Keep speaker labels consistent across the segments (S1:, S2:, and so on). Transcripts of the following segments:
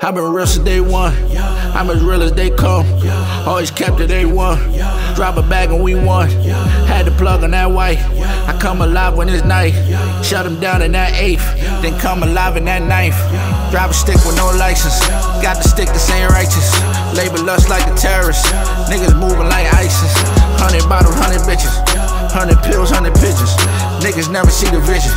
S1: I've been real since day one. I'm as real as they come. Always kept it A1. Drop a bag and we won. Had to plug on that white. I come alive when it's night. Shut them down in that eighth. Then come alive in that ninth. Drive a stick with no license. Got the us like a terrorist. Niggas moving like ISIS. Hundred bottles, hundred bitches. Hundred pills, hundred pictures. Niggas never see the vision.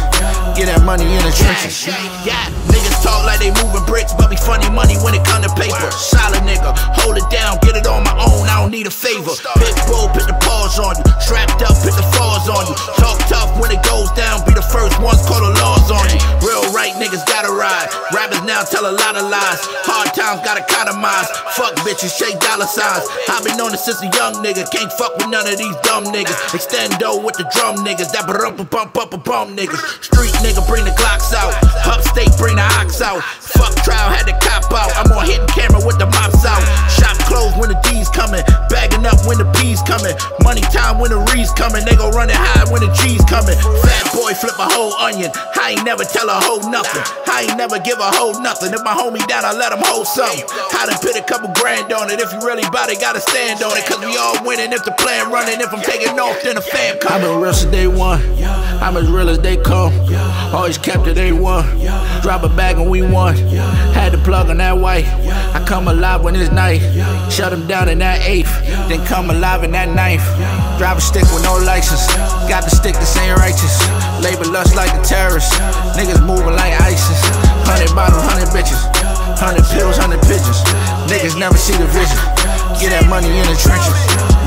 S1: Get that money in the trenches.
S2: Yeah, niggas talk like they moving bricks, but be funny money when it come to paper. Solid nigga, hold it down, get it on my own, I don't need a favor. Pit bull, put the paws on you. Strapped up, put the falls on you. Talk tough when it goes down, be the first ones call the laws on you. Real right niggas gotta ride. Rappers now tell a lot of lies. Hard times gotta economize. Fuck bitches, shake dollar signs. i been on this since a young nigga, can't fuck with none of these dumb niggas. Extendo with the drum niggas, that bump bump up a bump niggas. Street nigga, bring the Glocks out. Upstate, bring the ox out. Fuck trial, had to cop out. I'm on hidden camera with the mops out. Shop closed when the D's coming. Bagging up when the P's coming. Money time when the Re's coming. They gon' run it high when the G's coming. Fat boy flip a whole onion. I ain't never tell a hoe nothing. I ain't never give a hoe nothing. If my homie down, I let him hold something. I done put a couple grand on it. If you really bout it, gotta stand on it. Cause we all winning if the plan running. If I'm taking off, then the fam coming.
S1: I've been real since day one. I'm as real as they come. Always kept it A1. Drop a bag and we won. Had to plug on that white. I come alive when it's night. Shut them down in that eighth. Then come alive in that ninth. Drive a stick with no license. Got the stick that's ain't righteous. Label us like a terrorist. Niggas moving like ISIS. Hundred bottles, hundred bitches. Hundred pills, hundred pigeons. Niggas never see the vision. Get that money in the trenches.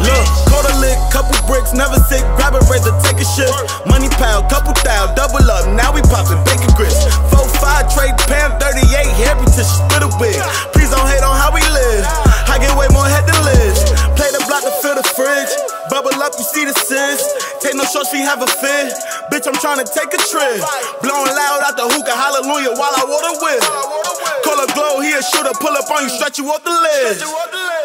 S3: Look, caught a lick, couple bricks, never sick. Grab a razor, take a shift. Shots, she have a fit. Bitch, I'm tryna take a trip. Blowing loud out the hookah, hallelujah, while I water with. Call a glow, he a shooter, pull up on you, stretch you off the list.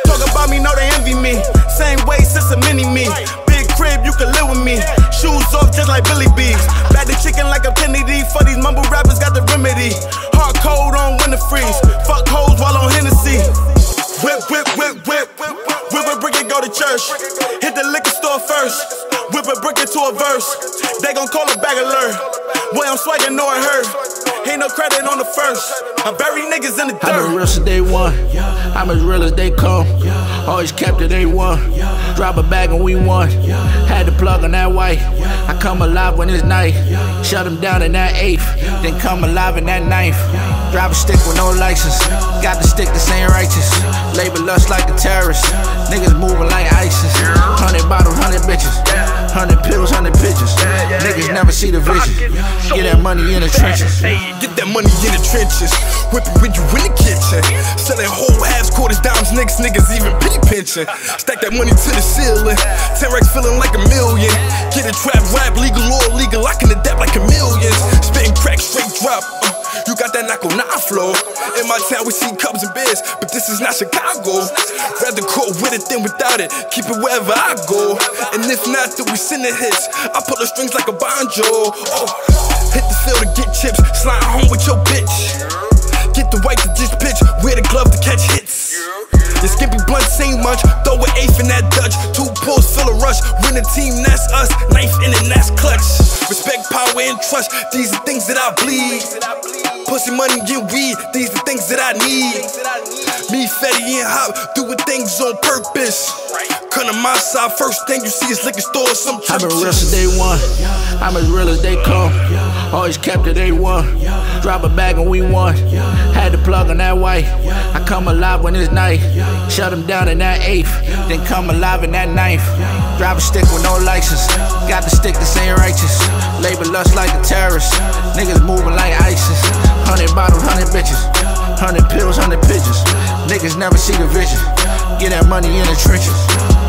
S3: Talk about me, know they envy me. Same way since a mini me. Big crib, you can live with me. Shoes off just like Billy B's. Bag the chicken like a Kennedy. For these mumble rappers, got the remedy. Hard code on winter freeze. Into a verse. They gon' call a bag alert. Boy, I'm swaggin', know it hurt. Ain't no credit on the first. I bury niggas in the dirt.
S1: I've been real since day one. I'm as real as they come. Always kept it A1. Drop a bag and we won. Had to plug on that white. I come alive when it's night. Shut them down in that eighth. Then come alive in that ninth. Drive a stick with no license. Got the stick that's ain't righteous. Label us like a terrorist. Niggas moving like ISIS. Hundred bottles, hundred bitches. Hundred pills, hundred pictures. Niggas never see the vision. Get that money in the trenches.
S3: Get that money in the trenches. Whip it when you in the kitchen. Selling whole halves, quarters, dimes, nicks, niggas even penny pinching. Stack that money to the ceiling. 10 racks feeling like a million. Get a trap rap, legal or illegal. I can adapt like a million. Spitting crack, straight drop. You got that knock on flow. In my town, we see cubs and bears, but this is not Chicago. Rather go with it than without it. Keep it wherever I go. And if not, then we send the hits. I pull the strings like a banjo. Oh, hit the field to get chips. Slide home with your bitch. Get the white to this bitch. Wear the glove to catch hits. Your skimpy blunt ain't much. Throw an eighth in that Dutch. Two pulls, fill a rush. Win a team, that's us. Knife in and that's clutch. Respect, power, and trust. These are things that I bleed. Pussy, money, and weed. These the things that I need. Me, Fetty, and Hop doing things on purpose. Come to my side, first thing you see is liquor store, some
S1: I've been real since day one. I'm as real as they come. Always kept it A1. Drop a bag and we won. Had to plug on that white. I come alive when it's night. Shut them down in that eighth. Then come alive in that ninth. Drive a stick with no license. Got the stick that's ain't righteous. Label us like a terrorist. Niggas moving like bitches. Hundred pills, hundred pigeons. Niggas never see the vision. Get that money in the trenches.